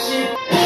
え？